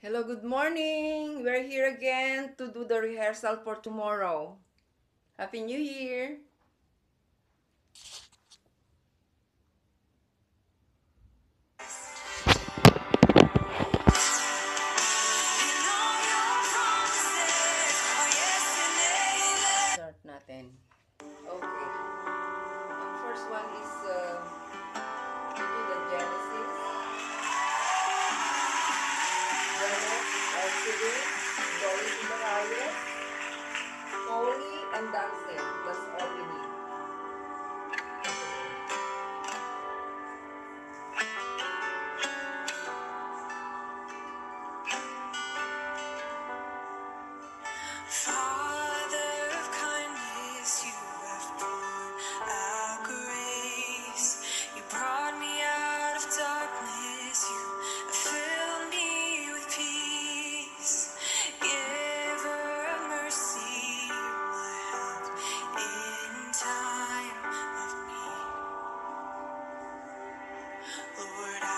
Hello, good morning. We're here again to do the rehearsal for tomorrow. Happy New Year. Start natin. Okay. First one is uh, Exodus, going to the holy, and dancing. That's all we need. Father Lord,